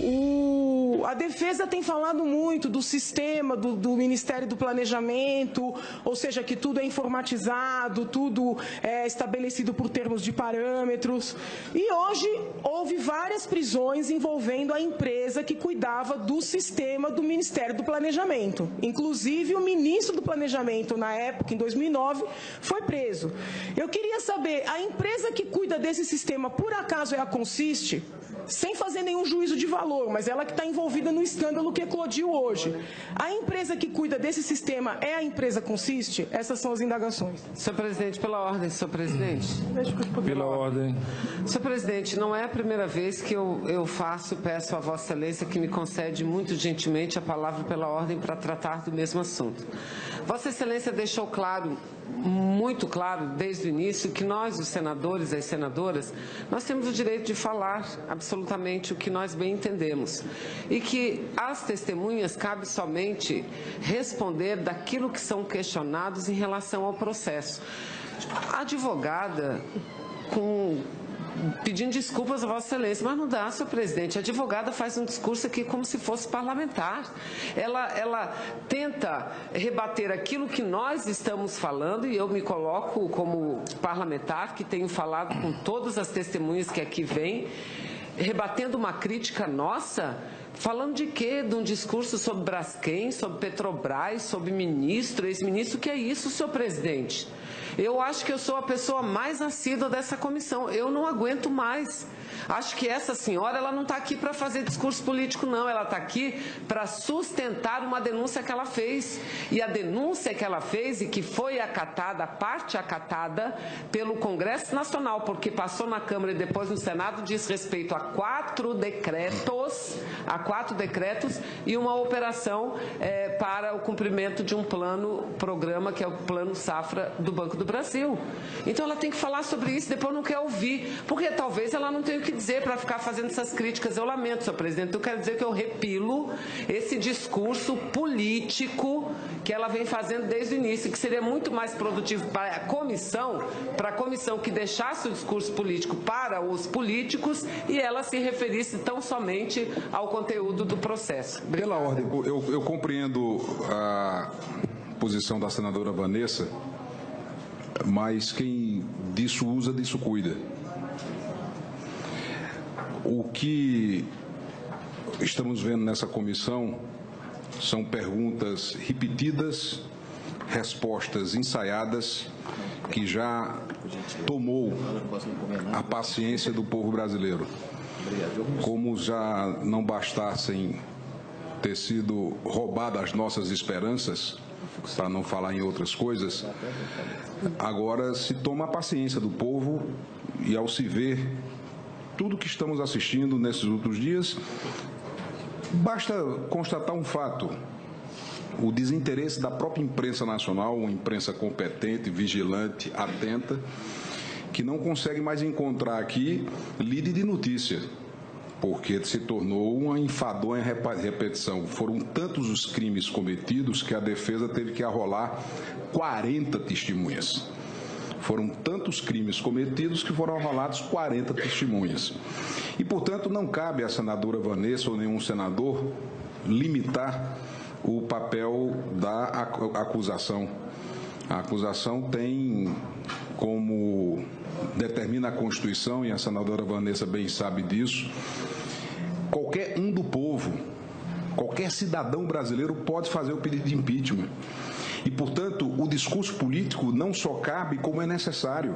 O, a defesa tem falado muito do sistema do, do, Ministério do Planejamento, ou seja, que tudo é informatizado, tudo é estabelecido por termos de parâmetros. E hoje houve várias prisões envolvendo a empresa que cuidava do sistema do Ministério do Planejamento. Inclusive, o ministro do Planejamento, na época, em 2009, foi preso. Eu queria saber, a empresa que cuida desse sistema, por acaso é a Consiste? sem fazer nenhum juízo de valor, mas ela que está envolvida no escândalo que eclodiu hoje. A empresa que cuida desse sistema é a empresa Consiste? Essas são as indagações. Senhor presidente, pela ordem, senhor presidente. Pela ordem. Senhor presidente, não é a primeira vez que eu, eu faço, peço a Vossa Excelência que me concede muito gentilmente a palavra pela ordem para tratar do mesmo assunto. Vossa Excelência deixou claro muito claro desde o início que nós, os senadores e as senadoras, nós temos o direito de falar absolutamente o que nós bem entendemos e que às testemunhas cabe somente responder daquilo que são questionados em relação ao processo. A advogada com pedindo desculpas a Vossa Excelência, mas não dá, senhor presidente. A advogada faz um discurso aqui como se fosse parlamentar. Ela, ela tenta rebater aquilo que nós estamos falando, e eu me coloco como parlamentar, que tenho falado com todas as testemunhas que aqui vêm, rebatendo uma crítica nossa. Falando de quê? De um discurso sobre Braskem, sobre Petrobras, sobre ministro, ex-ministro. Que é isso, senhor presidente? Eu acho que eu sou a pessoa mais assídua dessa comissão. Eu não aguento mais. Acho que essa senhora ela não está aqui para fazer discurso político, não. Ela está aqui para sustentar uma denúncia que ela fez. E a denúncia que ela fez e que foi acatada, parte acatada pelo Congresso Nacional, porque passou na Câmara e depois no Senado, diz respeito a quatro decretos, a quatro decretos e uma operação é, para o cumprimento de um plano, programa que é o Plano Safra do Banco do Brasil. Então ela tem que falar sobre isso, depois não quer ouvir, porque talvez ela não tenha o que dizer para ficar fazendo essas críticas. Eu lamento, senhor presidente, eu quero dizer que eu repilo esse discurso político que ela vem fazendo desde o início, que seria muito mais produtivo para a comissão, para a comissão que deixasse o discurso político para os políticos e ela se referisse tão somente ao conteúdo do processo. Pela ordem, eu, eu compreendo a posição da senadora Vanessa, mas quem disso usa, disso cuida. O que estamos vendo nessa comissão são perguntas repetidas, respostas ensaiadas, que já tomou a paciência do povo brasileiro. Como já não bastassem ter sido roubadas as nossas esperanças, para não falar em outras coisas, agora se toma a paciência do povo e ao se ver tudo que estamos assistindo nesses últimos dias, basta constatar um fato. O desinteresse da própria imprensa nacional, uma imprensa competente, vigilante, atenta, que não consegue mais encontrar aqui lide de notícia, porque se tornou uma enfadonha repetição. Foram tantos os crimes cometidos que a defesa teve que arrolar 40 testemunhas. Foram tantos crimes cometidos que foram arrolados 40 testemunhas. E, portanto, não cabe à senadora Vanessa ou nenhum senador limitar o papel da acusação. A acusação tem como determina a Constituição, e a senadora Vanessa bem sabe disso, qualquer um do povo, qualquer cidadão brasileiro pode fazer o pedido de impeachment. E, portanto, o discurso político não só cabe como é necessário.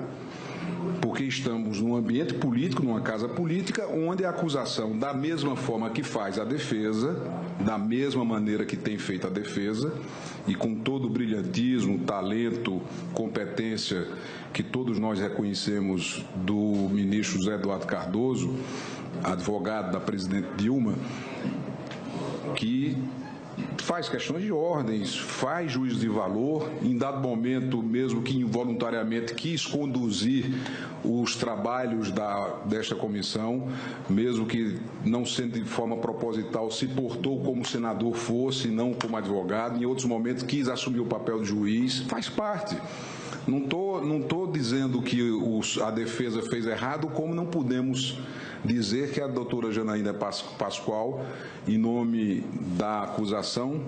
Porque estamos num ambiente político, numa casa política, onde a acusação, da mesma forma que faz a defesa, da mesma maneira que tem feito a defesa, e com todo o brilhantismo, talento, competência que todos nós reconhecemos do ministro José Eduardo Cardoso, advogado da presidente Dilma, que faz questões de ordens, faz juízo de valor, em dado momento, mesmo que involuntariamente, quis conduzir os trabalhos da, desta comissão, mesmo que não sendo de forma proposital, se portou como senador fosse, não como advogado, em outros momentos quis assumir o papel de juiz, faz parte. Não estou não tô dizendo que os, a defesa fez errado, como não podemos dizer que a doutora Janaína Pascoal, em nome da acusação,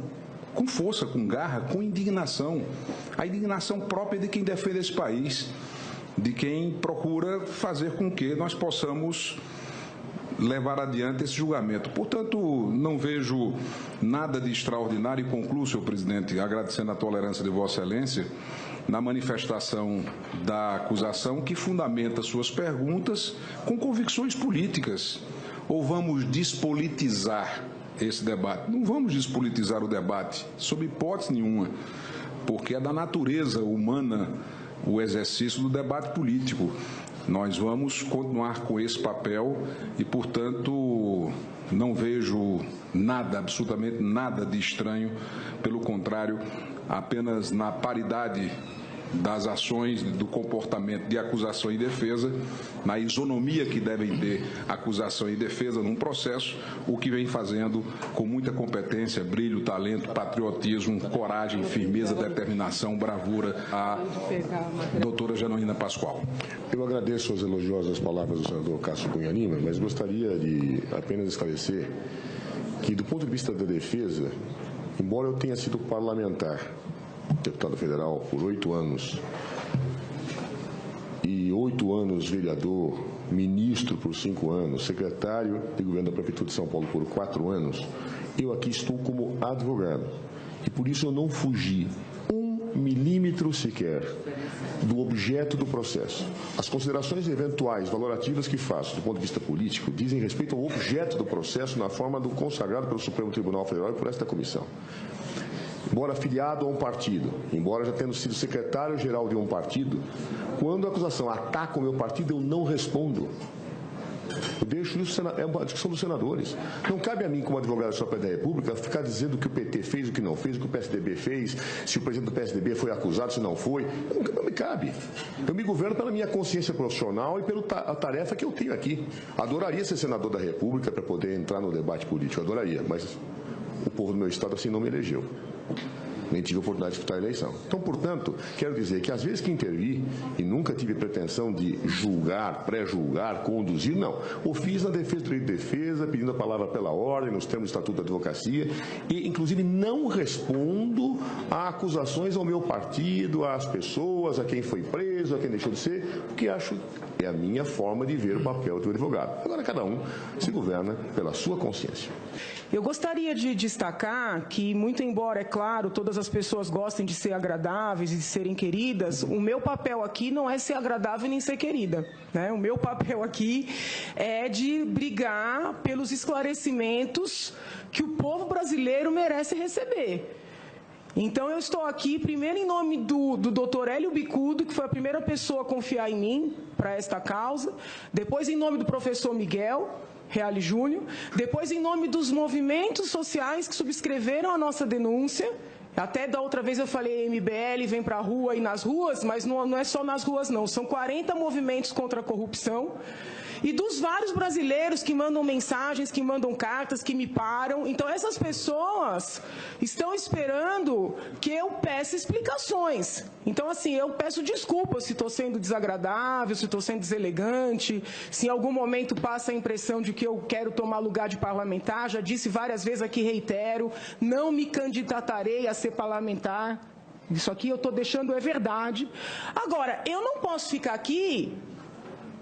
com força, com garra, com indignação, a indignação própria de quem defende esse país, de quem procura fazer com que nós possamos levar adiante esse julgamento. Portanto, não vejo nada de extraordinário e concluo, senhor presidente, agradecendo a tolerância de Vossa Excelência, na manifestação da acusação que fundamenta suas perguntas com convicções políticas. Ou vamos despolitizar esse debate? Não vamos despolitizar o debate, sob hipótese nenhuma, porque é da natureza humana o exercício do debate político. Nós vamos continuar com esse papel e, portanto, não vejo nada, absolutamente nada de estranho, pelo contrário, apenas na paridade das ações, do comportamento de acusação e defesa, na isonomia que devem ter acusação e defesa num processo, o que vem fazendo com muita competência, brilho, talento, patriotismo, coragem, firmeza, determinação, bravura a doutora Janaína Pascoal. Eu agradeço as elogiosas palavras do senador Cássio Cunha Lima, mas gostaria de apenas esclarecer que, do ponto de vista da defesa, embora eu tenha sido parlamentar deputado federal por oito anos e oito anos vereador, ministro por cinco anos, secretário de governo da Prefeitura de São Paulo por quatro anos, eu aqui estou como advogado. E por isso eu não fugi um milímetro sequer do objeto do processo. As considerações eventuais, valorativas que faço do ponto de vista político dizem respeito ao objeto do processo na forma do consagrado pelo Supremo Tribunal Federal e por esta comissão embora afiliado a um partido, embora já tendo sido secretário-geral de um partido, quando a acusação ataca o meu partido, eu não respondo. Eu deixo isso, é uma discussão dos senadores. Não cabe a mim, como advogado Suprema da República, ficar dizendo o que o PT fez, o que não fez, o que o PSDB fez, se o presidente do PSDB foi acusado, se não foi. Não, não me cabe. Eu me governo pela minha consciência profissional e pela tarefa que eu tenho aqui. Adoraria ser senador da República para poder entrar no debate político, adoraria, mas o povo do meu estado assim não me elegeu nem tive a oportunidade de disputar a eleição. Então, portanto, quero dizer que às vezes que intervi, e nunca tive pretensão de julgar, pré-julgar, conduzir, não. O fiz na defesa do direito de defesa, pedindo a palavra pela ordem, nos termos do Estatuto da Advocacia, e inclusive não respondo a acusações ao meu partido, às pessoas, a quem foi preso, a quem deixou de ser, porque acho é a minha forma de ver o papel do advogado. Agora, cada um se governa pela sua consciência. Eu gostaria de destacar que, muito embora, é claro, todas as pessoas gostem de ser agradáveis e de serem queridas, o meu papel aqui não é ser agradável nem ser querida. Né? O meu papel aqui é de brigar pelos esclarecimentos que o povo brasileiro merece receber. Então, eu estou aqui, primeiro, em nome do, do doutor Hélio Bicudo, que foi a primeira pessoa a confiar em mim para esta causa, depois, em nome do professor Miguel, Reale Júnior, depois em nome dos movimentos sociais que subscreveram a nossa denúncia, até da outra vez eu falei, MBL vem para a rua e nas ruas, mas não, não é só nas ruas não, são 40 movimentos contra a corrupção, e dos vários brasileiros que mandam mensagens, que mandam cartas, que me param. Então, essas pessoas estão esperando que eu peça explicações. Então, assim, eu peço desculpas se estou sendo desagradável, se estou sendo deselegante, se em algum momento passa a impressão de que eu quero tomar lugar de parlamentar. Já disse várias vezes aqui, reitero, não me candidatarei a ser parlamentar. Isso aqui eu estou deixando é verdade. Agora, eu não posso ficar aqui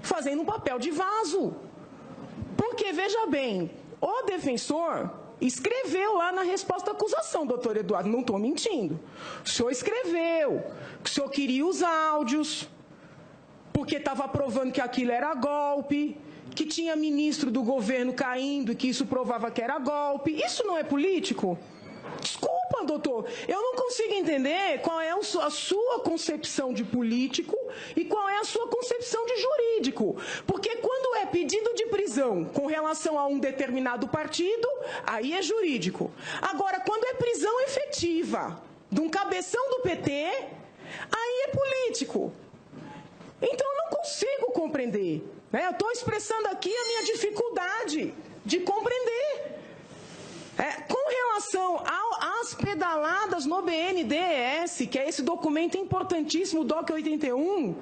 fazendo um papel de vaso. Porque, veja bem, o defensor escreveu lá na resposta à acusação, doutor Eduardo, não estou mentindo. O senhor escreveu que o senhor queria os áudios, porque estava provando que aquilo era golpe, que tinha ministro do governo caindo e que isso provava que era golpe. Isso não é político? Desculpa, doutor, eu não consigo entender qual é a sua concepção de político e qual é a sua concepção de jurídico. Porque quando é pedido de prisão com relação a um determinado partido, aí é jurídico. Agora, quando é prisão efetiva de um cabeção do PT, aí é político. Então, eu não consigo compreender. Né? Eu estou expressando aqui a minha dificuldade de compreender. É, com relação ao, às pedaladas contas BNDES, que é esse documento importantíssimo, o DOC 81,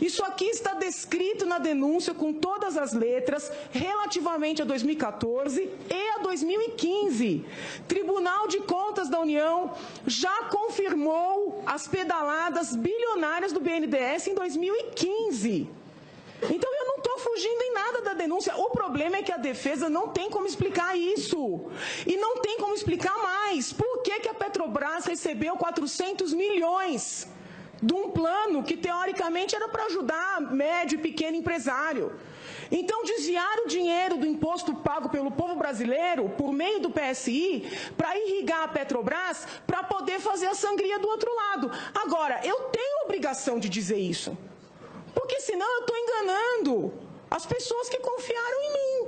isso aqui está descrito na denúncia com todas as letras relativamente a 2014 e a 2015. Tribunal de Contas da União já confirmou as pedaladas bilionárias do BNDES em 2015. Então fugindo em nada da denúncia. O problema é que a defesa não tem como explicar isso. E não tem como explicar mais. Por que, que a Petrobras recebeu 400 milhões de um plano que teoricamente era para ajudar médio e pequeno empresário? Então, desviar o dinheiro do imposto pago pelo povo brasileiro, por meio do PSI, para irrigar a Petrobras, para poder fazer a sangria do outro lado. Agora, eu tenho obrigação de dizer isso. Porque senão eu estou enganando as pessoas que confiaram em mim.